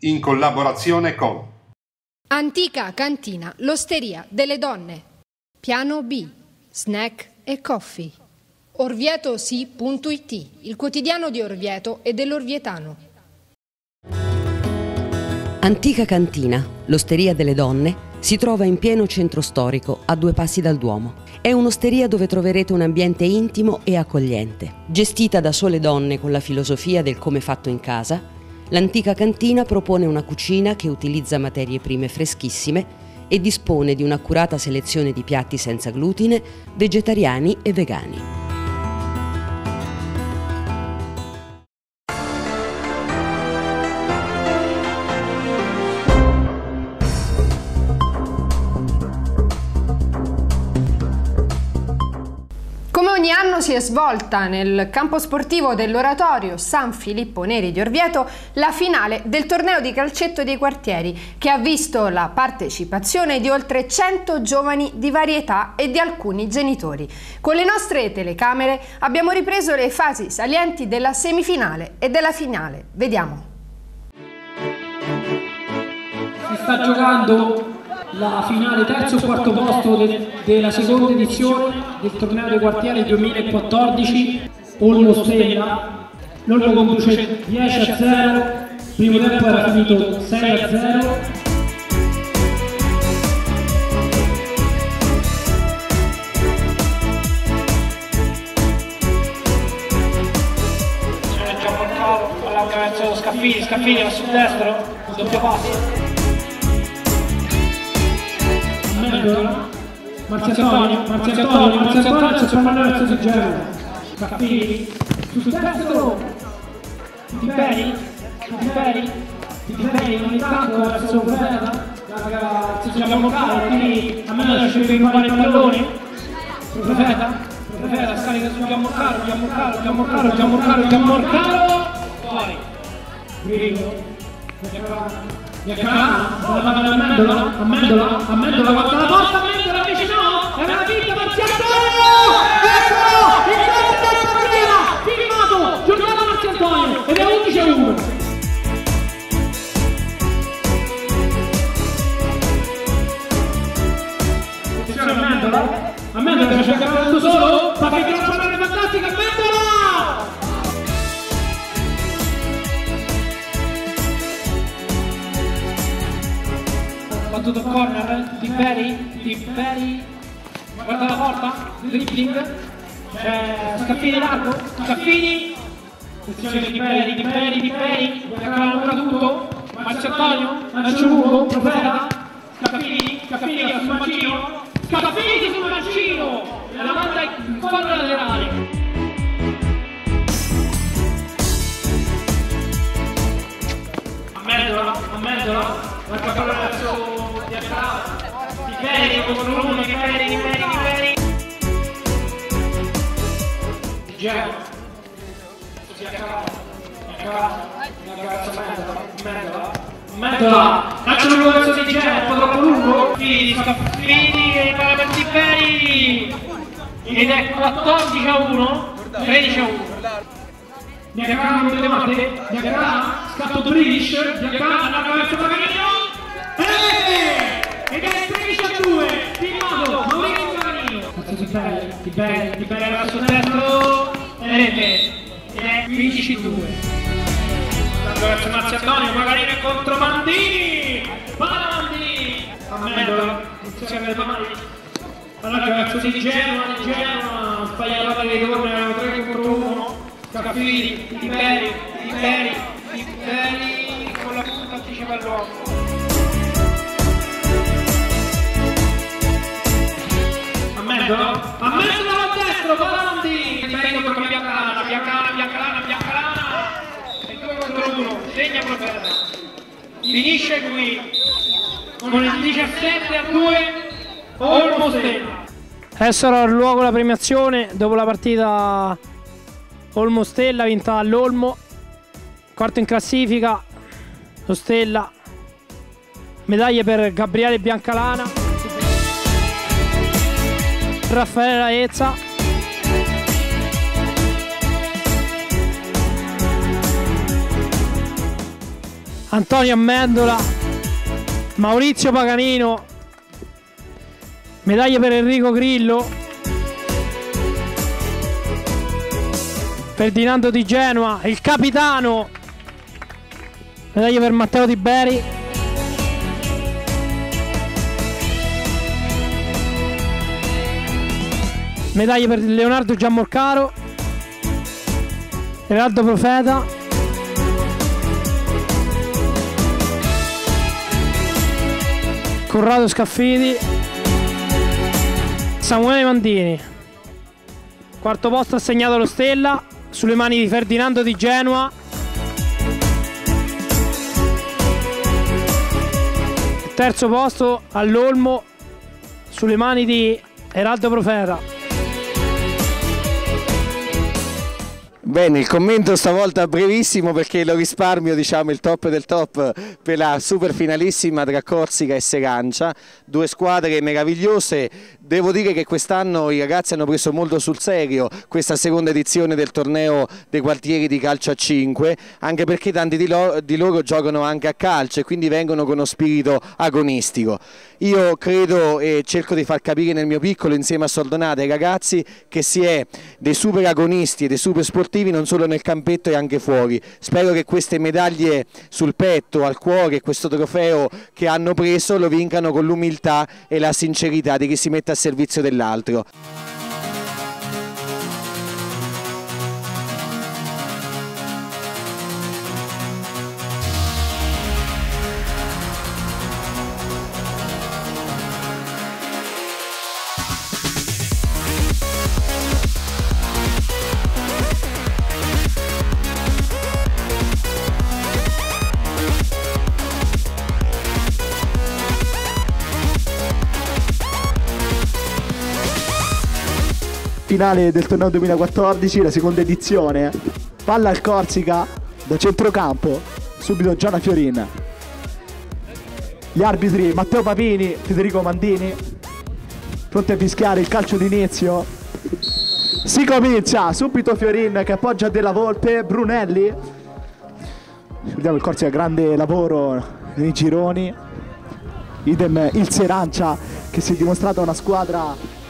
in collaborazione con Antica Cantina, l'Osteria delle Donne. Piano B, snack e coffee. Orvietosi.it, il quotidiano di Orvieto e dell'Orvietano. Antica Cantina, l'Osteria delle Donne, si trova in pieno centro storico, a due passi dal Duomo. È un'osteria dove troverete un ambiente intimo e accogliente. Gestita da sole donne con la filosofia del come fatto in casa, l'antica cantina propone una cucina che utilizza materie prime freschissime e dispone di un'accurata selezione di piatti senza glutine, vegetariani e vegani. Svolta nel campo sportivo dell'oratorio San Filippo Neri di Orvieto la finale del torneo di calcetto dei quartieri che ha visto la partecipazione di oltre 100 giovani di varietà e di alcuni genitori. Con le nostre telecamere abbiamo ripreso le fasi salienti della semifinale e della finale. Vediamo. Si sta giocando la finale terzo e quarto posto de- della seconda edizione del torneo dei quartieri 2014 Olmo Stella. L'Olmo conduce 10 a 0 primo tempo era finito 6 a 0 c'è Gianmarcalo allarga verso Scaffini Scaffini va sul destro doppio passo Mendola, Marziantonio, Marziantonio, Marziantonio, c'è Spallone verso Sigero, Scaffini, sul destro, Tiberi, Tiberi, Tiberi, ogni tanto verso Profeta, si chiama Mocaro, quindi a me lascia fermare il pallone, Profeta, Profeta, scarica su Gianmorcaro, Gianmorcaro, Gianmorcaro, Gianmorcaro, Gianmorcaro, fuori, Grillo, Giacalana, la mano a Mendola, a Mendola, a Mendola, guarda la porta, Mendola invece no, è una vinta Marziantonio! Eccolo! Il gol del partita! Filmato! Giordano Marziantonio ed è 11 a 1. Attenzione a Mendola, a Mendola c'è il solo, fa che gran pallone fantastica, Mendola! Battuto corner di Berry, di Berry, guarda la porta, dribbling, c'è Scaffini largo, Scaffini, attenzione di Berry, di Berry, di Giacalano ancora tutto, Marcio Antonio, lancio lungo, Profeta, Scaffini, Scaffini sul mancino, Scaffini sul mancino, la manda in fallo laterale. Diacalano, Mendola, lancio lungo verso Di un po' troppo lungo, Fini, Scaffini, e para per Di Peri, ed è 14 a 1, 13 a 1. Diacana con le matte, Diacana, scatto British, Diacana, allarga verso Paganino, ed è 13 a 2, filmato, Maurizio Paganino. Verso Tiberi, Tiberi, Tiberi verso destro, e rete, ed è 15 a 2. Allarga verso Marzio Antonio, Paganino contro Mandini, Mandini, a Mendola, insieme alle mani. Allarga verso di Genoa, di Genoa, sbaglia la palla di ritorno, 3 contro 1. Scaffini, Tiberi, Tiberi, Tiberi con la punta anticipa l'uomo. Ammendola, Ammendola a destro, Palandi, Tiberi contro Biancalana, Biancalana, Biancalana, Biancalana, e 2 contro 1, segna Profeta. Finisce qui. Con il 17 a 2, Olmo Stella. Adesso era il luogo della premiazione dopo la partita Olmo Stella vinta dall'Olmo quarto in classifica lo Stella. Medaglie per Gabriele Biancalana. Raffaele Raezza Antonio Amendola, Maurizio Paganino, medaglia per Enrico Grillo, Ferdinando di Genova, il capitano, medaglia per Matteo Di Beri. Medaglia per Leonardo Giammorcaro, Geraldo Profeta, Corrado Scaffidi, Samuele Mandini. Quarto posto assegnato allo Stella, sulle mani di Ferdinando di Genova. Terzo posto all'Olmo, sulle mani di Eraldo Profeta. Bene, il commento stavolta brevissimo perché lo risparmio, diciamo, il top del top per la super finalissima tra Corsica e Serancia, due squadre meravigliose. Devo dire che quest'anno i ragazzi hanno preso molto sul serio questa seconda edizione del torneo dei quartieri di calcio a 5, anche perché tanti di, lo di loro giocano anche a calcio e quindi vengono con uno spirito agonistico. Io credo e cerco di far capire nel mio piccolo insieme a Soldonata ai ragazzi che si è dei super agonisti e dei super sportivi non solo nel campetto e anche fuori. Spero che queste medaglie sul petto, al cuore, questo trofeo che hanno preso lo vincano con l'umiltà e la sincerità di chi si mette a servizio dell'altro. Finale del torneo 2014, la seconda edizione. Palla al Corsica da centrocampo, subito Gianna Fiorin. Gli arbitri Matteo Papini, Federico Mandini, pronti a fischiare il calcio d'inizio. Si comincia, subito Fiorin che appoggia Della Volpe, Brunelli. Vediamo il Corsica, grande lavoro nei gironi. Idem il Serancia che si è dimostrata una squadra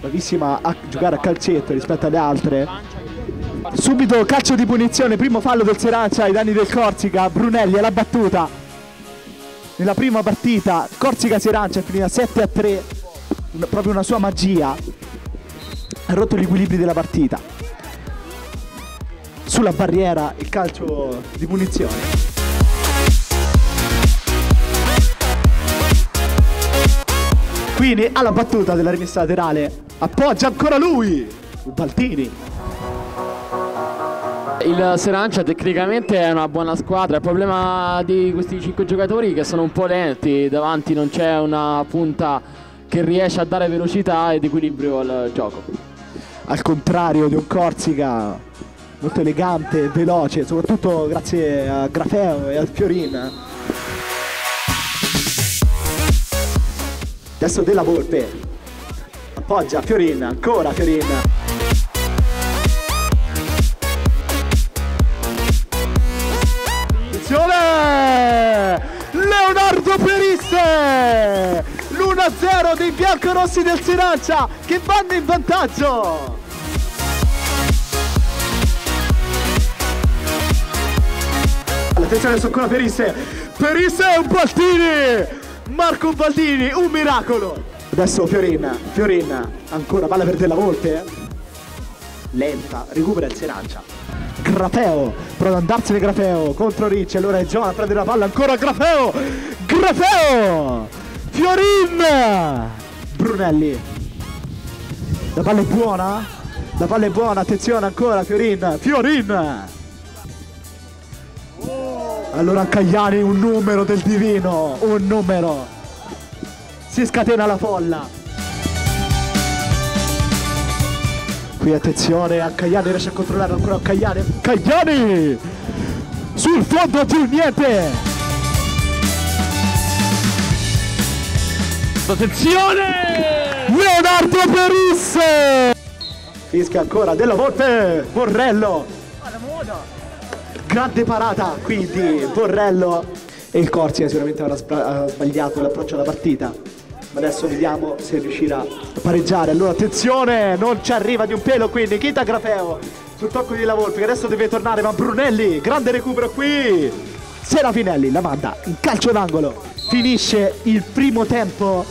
bravissima a giocare a calcetto rispetto alle altre. Subito calcio di punizione primo fallo del Serancia ai danni del Corsica Brunelli alla battuta. Nella prima partita Corsica-Serancia è finita 7 a 3 proprio una sua magia. Ha rotto gli equilibri della partita. Sulla barriera il calcio di punizione. Quindi alla battuta della rimessa laterale appoggia ancora lui, Baltini. Il Serancia tecnicamente è una buona squadra, il problema di questi cinque giocatori che sono un po' lenti, davanti non c'è una punta che riesce a dare velocità ed equilibrio al gioco. Al contrario di un Corsica molto elegante, veloce, soprattutto grazie a Grafeo e al Fiorin. Adesso Della Volpe. Appoggia Fiorin, ancora Fiorin. Attenzione! Leonardo Perisse! L'1-0 dei biancorossi del Sirancia che vanno in vantaggio! Attenzione adesso ancora Perisse! Perisse è un Baltini! Marco Baldini, un miracolo! Adesso Fiorina, Fiorina, ancora palla per Della Volpe. Lenta, recupera il Serancia. Grafeo, prova ad andarsene Grafeo contro Ricci, allora è Giovanni a prendere la palla, ancora Grafeo! Grafeo! Fiorin! Brunelli. La palla è buona? La palla è buona, attenzione ancora Fiorin, Fiorin! Allora Cagliari un numero del divino, un numero. Si scatena la folla. Qui attenzione a Cagliari, riesce a controllare ancora a Cagliari. Cagliari! Sul fondo più niente! Attenzione! Leonardo Perisse! Fischia ancora della Volpe, Borrello. grande parata qui di Borrello e il Corsica sicuramente avrà sbagliato l'approccio alla partita ma adesso vediamo se riuscirà a pareggiare. Allora attenzione non ci arriva di un pelo qui Nikita Grafeo sul tocco di La Volpe che adesso deve tornare ma Brunelli grande recupero qui. Serafinelli la manda in calcio d'angolo. Finisce il primo tempo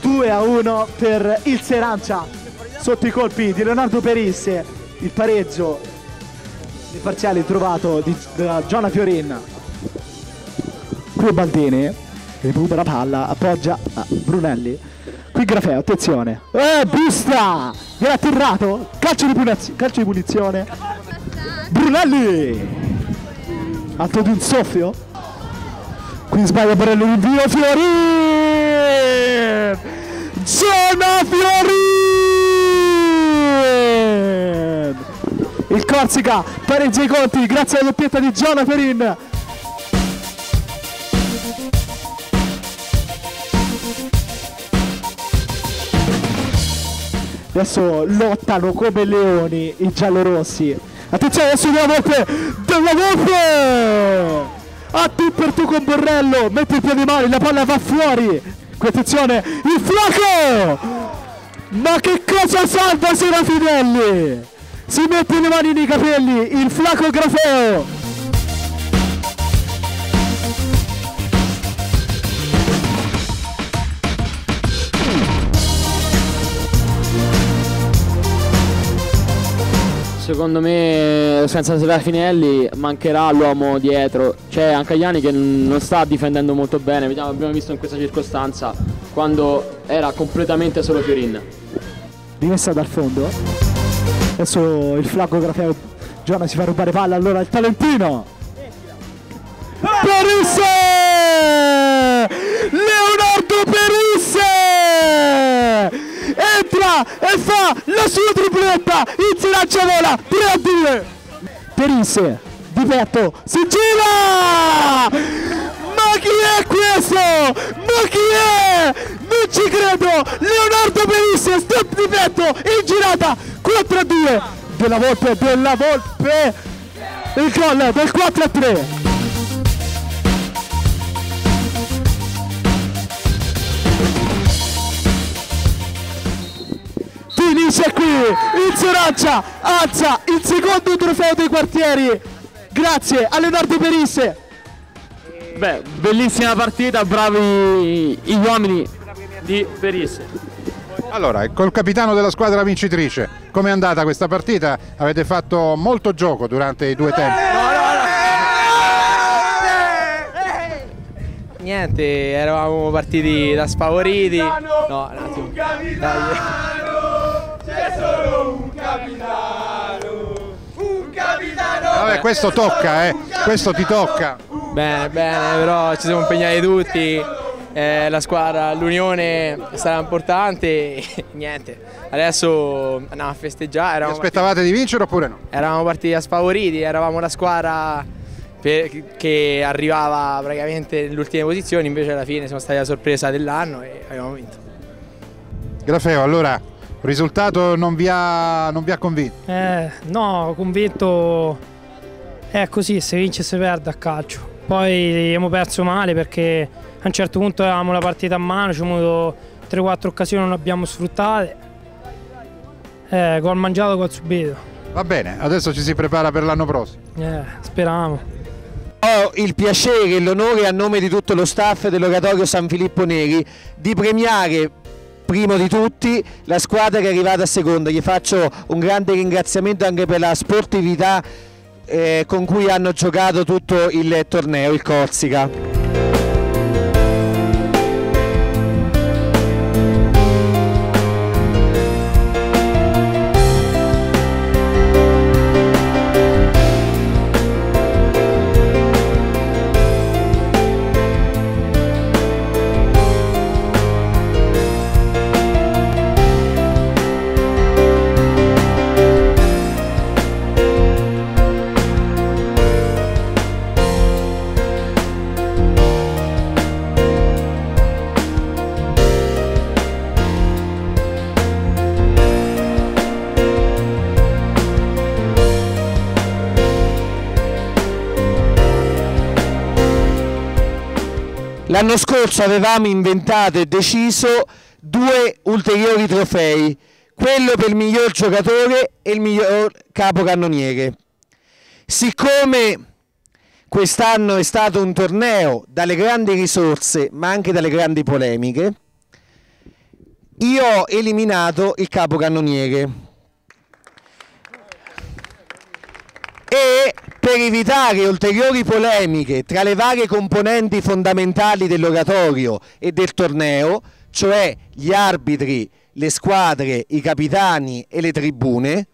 2 a 1 per il Serancia. Sotto i colpi di Leonardo Perisse il pareggio il parziale trovato da Giona Fiorin. Qui Baldini recupera palla appoggia a Brunelli. Qui Grafeo attenzione. Eh busta! Viene atterrato. Calcio di, punazio- calcio di punizione. Brunelli! Atto di un soffio. Qui sbaglia Borello l'invio Fiorin Giona Fiorin il Corsica pareggia i conti grazie alla doppietta di Giona Fiorin adesso lottano come leoni i giallorossi. Attenzione adesso della Volpe della Volpe a tu per tu con Borrello mette il piede male la palla va fuori. Attenzione il flaco ma che cosa salva Serafinelli si mette le mani nei capelli il flaco Grafeo Secondo me senza Serafinelli mancherà l'uomo dietro. C'è Ancagliani che non sta difendendo molto bene, abbiamo visto in questa circostanza quando era completamente solo Fiorin. rimessa dal fondo adesso il flaco Grafeo Giona si fa rubare palla allora il talentino Perisse Leonardo entra e fa la sua tripletta in vola 3 a 2 Perisse di petto si gira! Ma chi è questo? Ma chi è? Non ci credo! Leonardo Perisse step di petto in girata 4 a 2 della Volpe della Volpe. Il gol del 4 a 3 finisce qui il Serancia alza il secondo trofeo dei quartieri grazie a Leonardo Perisse Beh, bellissima partita, bravi gli uomini di Perisse. Allora, col capitano della squadra vincitrice, com'è andata questa partita? Avete fatto molto gioco durante i due tempi. Niente, eravamo partiti da sfavoriti. No, un attimo. Dai. Questo tocca, eh. Questo ti tocca. Bene, bene, però ci siamo impegnati tutti. eh, la squadra, l'unione sarà importante. Niente, adesso andiamo a festeggiare. Vi Eravamo, aspettavate di vincere oppure no? eravamo partiti da sfavoriti, eravamo la squadra per- che arrivava praticamente nelle ultime posizioni, invece alla fine siamo stati la sorpresa dell'anno e abbiamo vinto. Grafeo, allora, il risultato non vi ha, non vi ha convinto. Eh, no, convinto è così, se vince e se perde a calcio. Poi abbiamo perso male perché a un certo punto avevamo la partita a mano, ci abbiamo avuto 3-4 occasioni, non abbiamo sfruttate. Eh, gol mangiato, gol subito. Va bene, adesso ci si prepara per l'anno prossimo. Eh, speriamo. Ho il piacere e l'onore a nome di tutto lo staff dell'oratorio San Filippo Neri di premiare primo di tutti la squadra che è arrivata a seconda. Gli faccio un grande ringraziamento anche per la sportività eh, con cui hanno giocato tutto il torneo, il Corsica. L'anno scorso avevamo inventato e deciso due ulteriori trofei, quello per il miglior giocatore e il miglior capocannoniere. Siccome quest'anno è stato un torneo dalle grandi risorse ma anche dalle grandi polemiche, io ho eliminato il capocannoniere e per evitare ulteriori polemiche tra le varie componenti fondamentali dell'oratorio e del torneo, cioè gli arbitri, le squadre, i capitani e le tribune,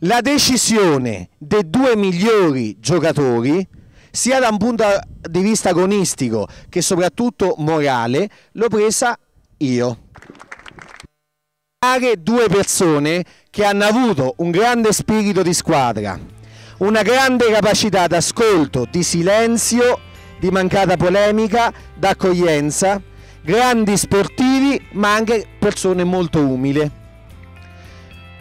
la decisione dei due migliori giocatori, sia da un punto di vista agonistico che soprattutto morale, l'ho presa io. Due persone che hanno avuto un grande spirito di squadra, una grande capacità d'ascolto, di silenzio, di mancata polemica, d'accoglienza, grandi sportivi ma anche persone molto umili.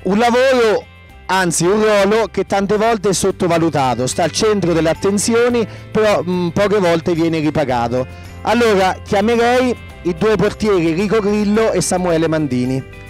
Un lavoro, anzi un ruolo che tante volte è sottovalutato, sta al centro delle attenzioni, però mh, poche volte viene ripagato. Allora chiamerei i due portieri Rico Grillo e Samuele Mandini.